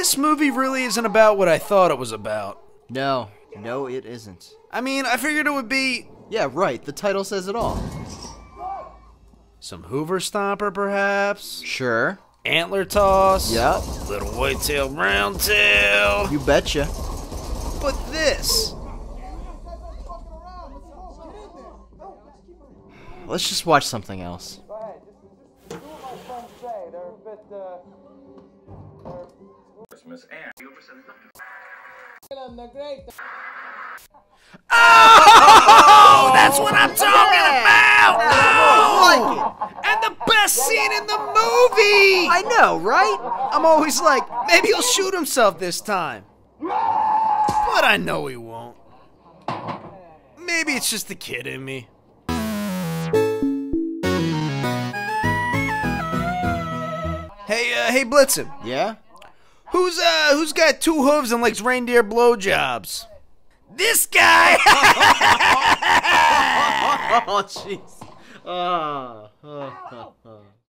this movie really isn't about what I thought it was about. No, no, it isn't. I mean, I figured it would be Yeah, right. The title says it all. some Hoover Stomper, perhaps. Sure. Antler toss. Yep. Little whitetail, browntail. You betcha. But this. Let's just watch something else. Oh, that's what I'm talking about. I And the best scene in the movie. I know, right? I'm always like, maybe he'll shoot himself this time. But I know he won't. Maybe it's just the kid in me. Hey, uh, hey, Blitzen. Yeah? Who's uh, who's got two hooves and likes reindeer blowjobs? This guy. Oh, jeez. Ah.